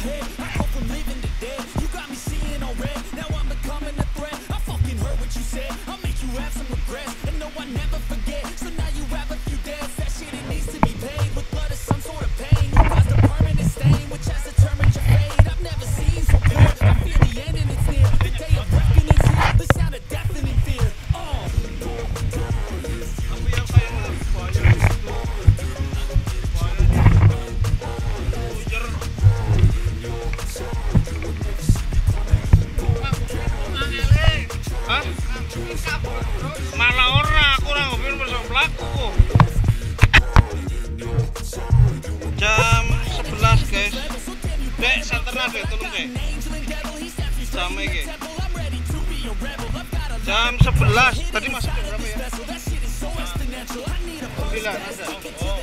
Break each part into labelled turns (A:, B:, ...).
A: Tapi Iki. Jam 11. Tadi masuk jam berapa ya? 9 ada. Oh.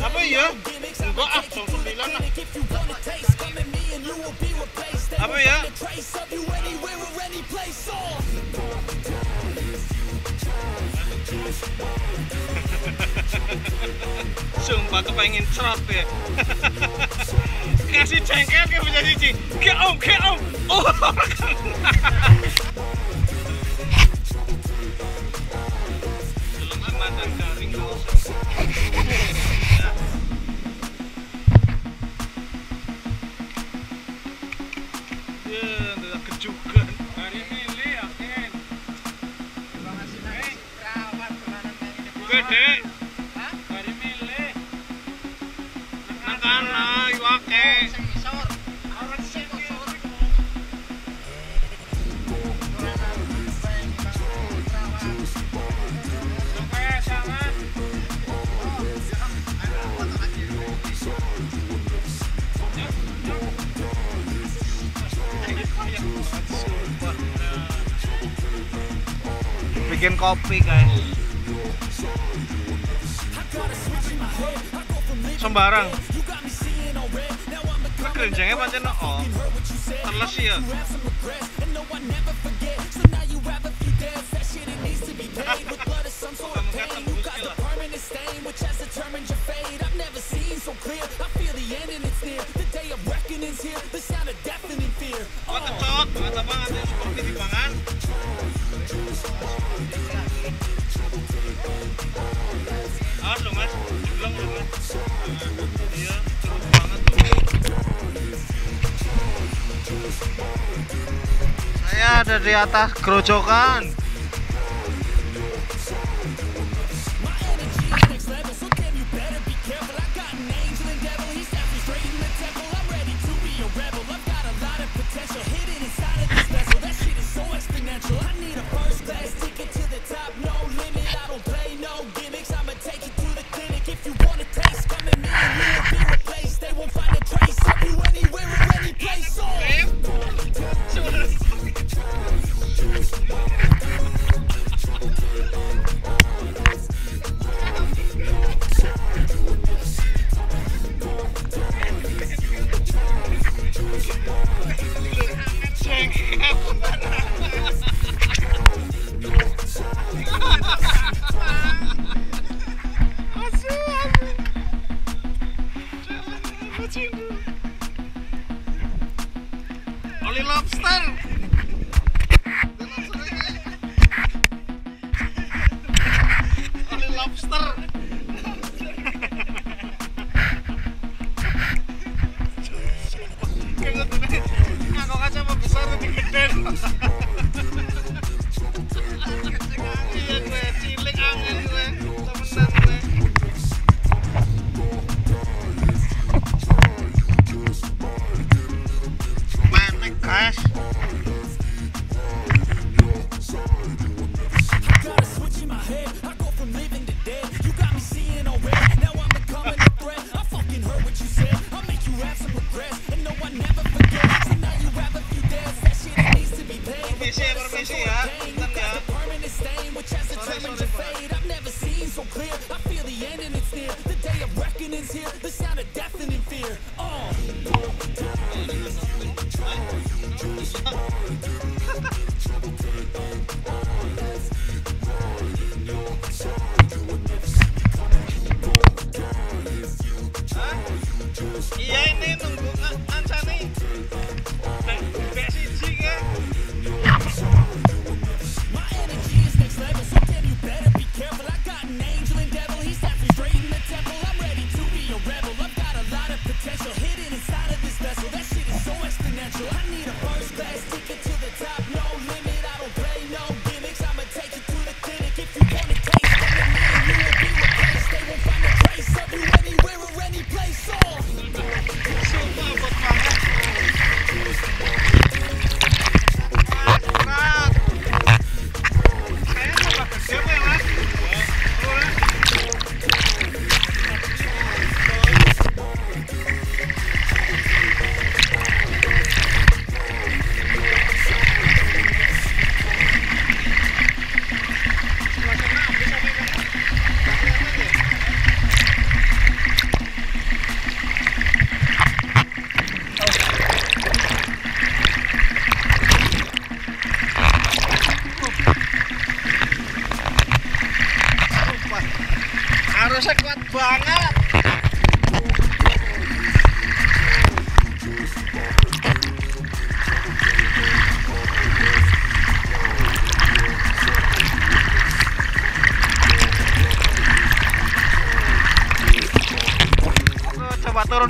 A: Apa ya? Enggak ah, jam 9 lah. Apa ya? Sumpah kepengen cerot ya. Kasih jengkel ke punya cici. Om, ke om. Oh. Belum bikin kopi guys. Sembarang. Kerenjangnya pancen oh terlesi ya. saya ada di atas kerucukan.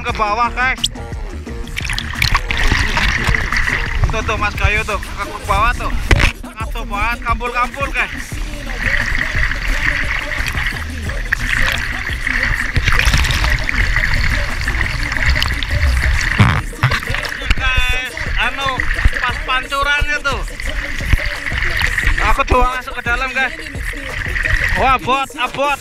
A: ke bawah guys. Tuh tuh mas Gayo tuh. Ke bawah tuh. Ngatuh banget kambul-kambul guys. Anu pas pancurannya tuh. Aku tuh masuk ke dalam guys. Wah bot ah, abot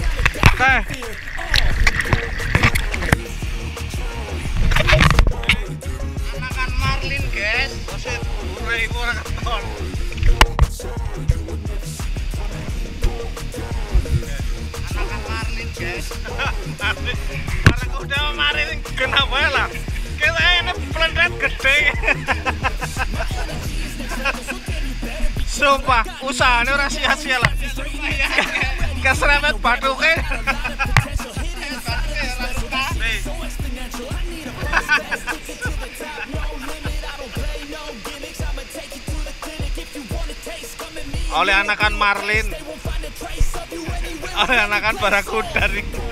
A: guys.
B: Udah kemarin kenapa lah? Kita ini pelendet gede. Sumpah, usahanya ora sia-sia lah. Keserempet. Nih. Oleh anakan Marlin. Oleh anakan Barakuda nih.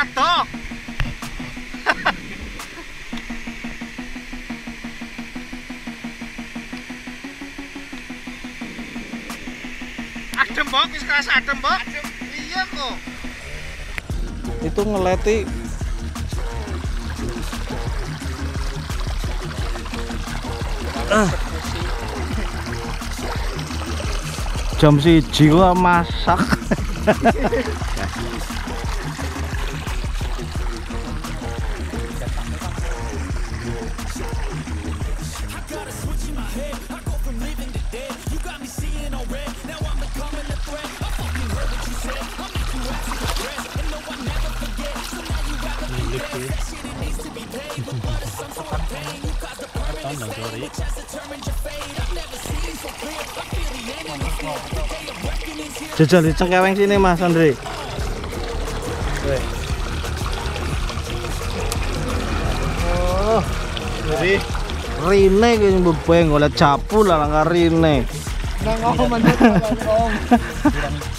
B: Si adoh. adem mbok, wis keras adem mbok. Iya kok.
A: itu ngeleti ah. jam siji gua masak jajal di cengkeweng sini mas Andri oh
C: Jadi
A: rine kayaknya bebeng oleh capu lah langkah rine.
C: Nang om manjat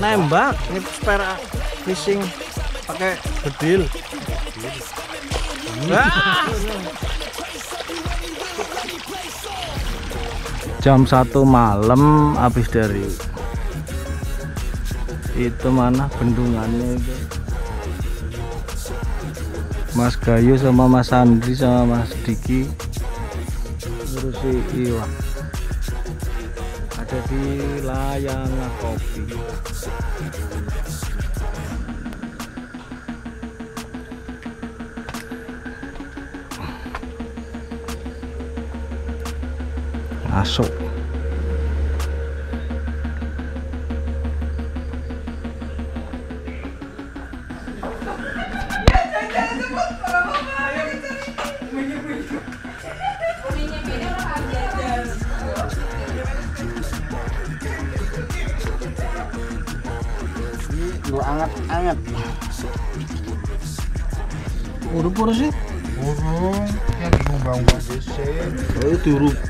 A: nembak ini spare fishing. Pakai bedil. Ah! jam satu malam habis dari itu mana bendungannya itu. Mas Gayu sama Mas Andri sama Mas Diki ngurusi iwak ada di Layanga Kopi. Masuk
C: por gente? Burro, quem é que não vai um? Eu tenho rubo.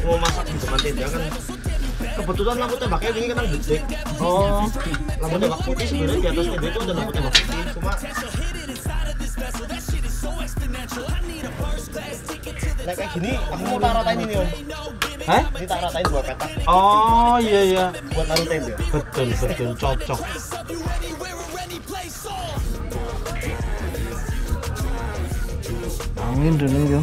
C: Mau masak di depan tenda kan kebetulan lampu tembaknya ini kan gede.
A: oh
C: Lampu tembak putih sebenarnya di atas tenda itu ada lampu tembak putih. Cuma Nah, kayak gini, aku mau ratain ini om.
A: Hah?
C: Ini tak ratain dua petak
A: oh iya iya
C: buat naruh tenda.
A: betul betul cocok angin dulu yo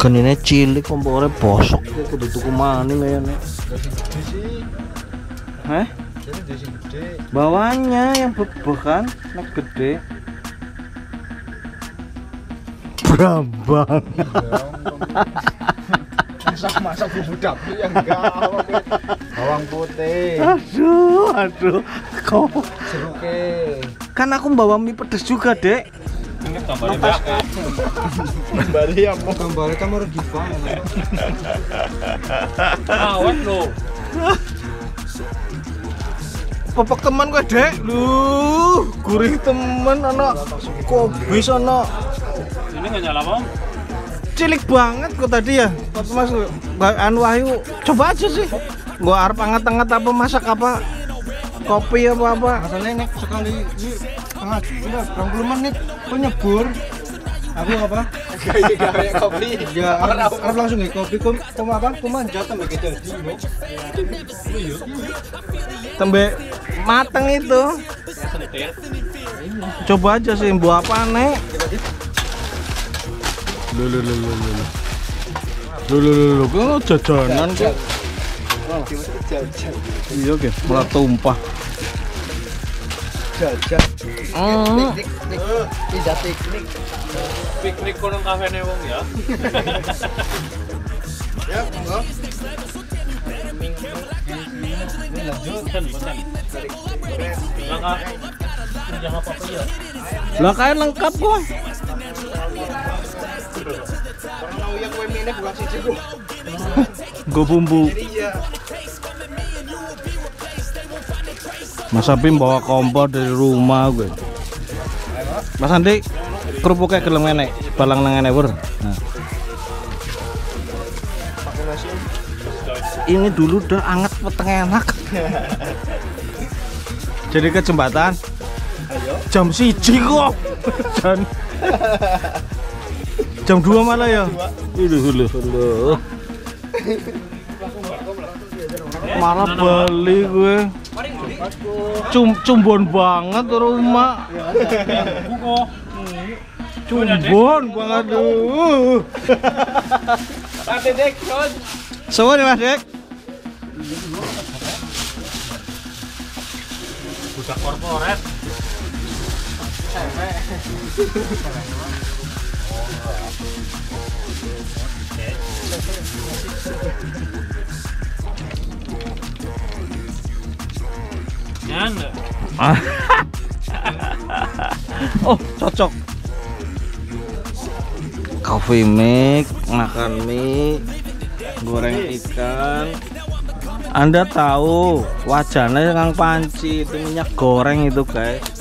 A: genine cilik kompornya bosok ya kudu tuku maning kayaknya Heh? Bawahnya yang bebek kan, nek gede. Brambang.
C: masak bumbu dapur yang enggak bawang putih
A: Aduh, aduh. Kok
C: jeruknya
A: kan aku bawa mie pedes juga, Dek.
B: Ini gambarnya bakal.
C: kembali ya mau kembali kamu rugi banget
B: Awet lo.
A: Pepek teman gue, Dek. Lu, gurih temen anak kobis anak
B: Ini nggak nyala bang?
A: Cilik banget kok tadi ya. Pas Mas Anu Wahyu, coba aja sih. Gua arep anget-anget apa masak apa? Kopi apa apa?
C: masalahnya nek sekali ini tengah udah berapa puluh menit kok nyebur aku apa kayak kopi ya harus langsung ya kopi kum kum apa kum manjat sampai gitu
A: Tembe mateng itu. Coba aja sih buah apa nek? Kok jajanan kok. Iya malah tumpah.
C: jajan tidak teknik
B: Piknik kono kafe wong ya.
C: ya.
A: Lah lengkap kok.
C: Karena kue bukan
A: Gue bumbu.
C: iya
A: Mas Apim bawa kompor dari rumah gue. Mas Andi, kerupuknya gelem enek, balang nang enek wer. Nah. Ini dulu udah anget peteng enak. Jadi ke jembatan jam siji kok. Dan jam 2 malah ya. Iduh, iduh, iduh. Malah balik gue. Cum cumbon banget rumah. Cumbon banget
B: kon.
A: Semua nih Mas Dek.
B: Budak korporat.
A: Oh, cocok. Coffee mix, makan mie, goreng ikan. Anda tahu wajannya Kang Panci itu minyak goreng itu guys.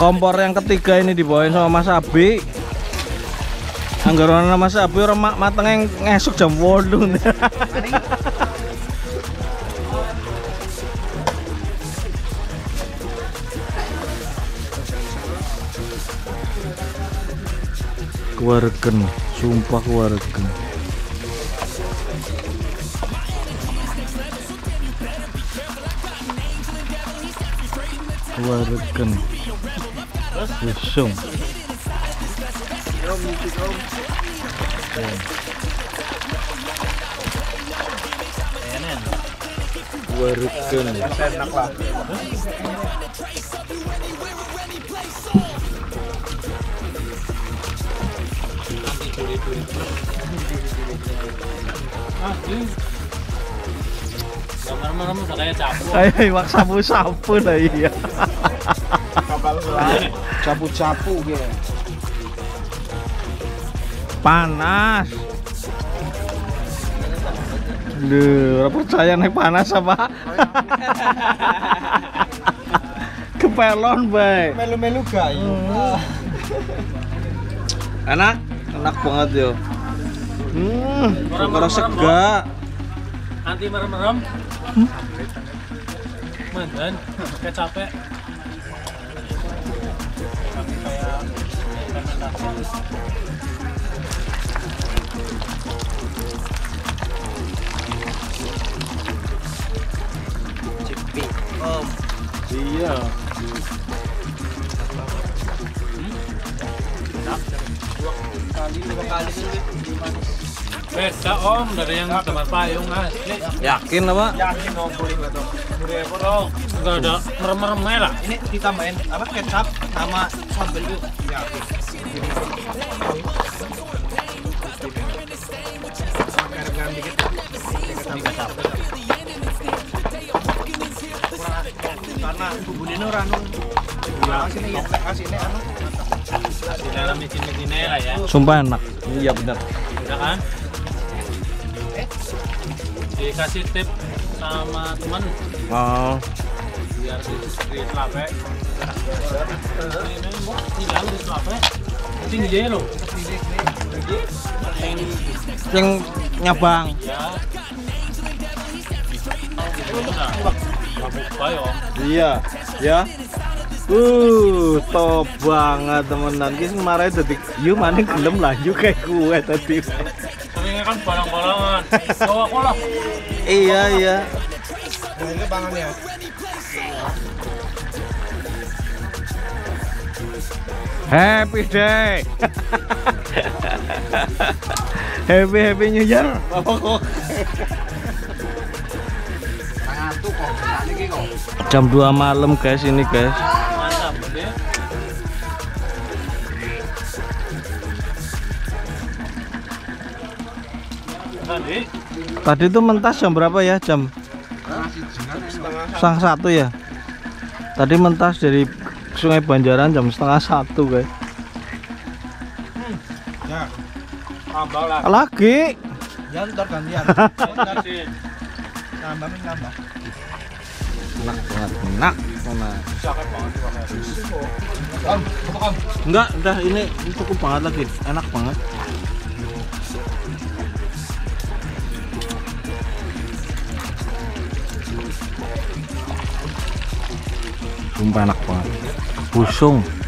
A: Kompor yang ketiga ini dibawain sama Mas Abi. Anggaran Mas Abi orang mak ngesuk jam 8. keluargen sumpah keluargen keluargen busung keluargen
C: enak lah
B: Gambar-gambar kayak capo.
A: ay iwak sapu-sapu lah iya
C: kapal capu-capu gitu
A: panas Duh, percaya naik panas apa? Kepelon, baik.
C: melu-melu gayu
A: Enak, enak banget yo. Hmm, perkara sega.
B: Anti merem-merem. Mandan, kayak capek.
C: Om.
A: Iya.
C: Kali dua kali sih.
B: Beda om dari yang tempat payung asli.
A: Yakin apa?
C: Yakin om boleh nggak tuh?
B: Bro, nggak ada merem-merem merah.
C: Ini ditambahin apa kecap sama sambal yuk. Yakin. Garam-garam dikit. Kecap. Karena bumbunya ini orang ya, anu.
B: Lah ya.
A: Sumpah enak. Iya benar.
B: Udah kan? Dikasih tip sama teman
A: Oh,
B: biar di di lape. Ini mau hilang di lape. Tinggi aja lo. Yang
A: yang nyabang.
B: ya.
A: Iya, ya. Uh, top banget temenan. Ki marahe dadi yu maning gelem lah yu kayak gue tadi.
B: Seringnya kan barang-barangan. Bawa kolak.
A: iya, iya.
C: Ini pangannya.
A: Happy day. happy happy new year. Jam 2 malam guys ini guys.
B: Tadi
A: itu mentas jam berapa ya? Jam setengah satu ya. Tadi mentas dari Sungai Banjaran jam setengah satu guys. Lagi.
C: ya ntar gantian. Nambah nambah.
A: Enak banget, enak. Enak. Enggak, udah ini cukup banget lagi. Enak banget. Sumpah enak banget. Busung.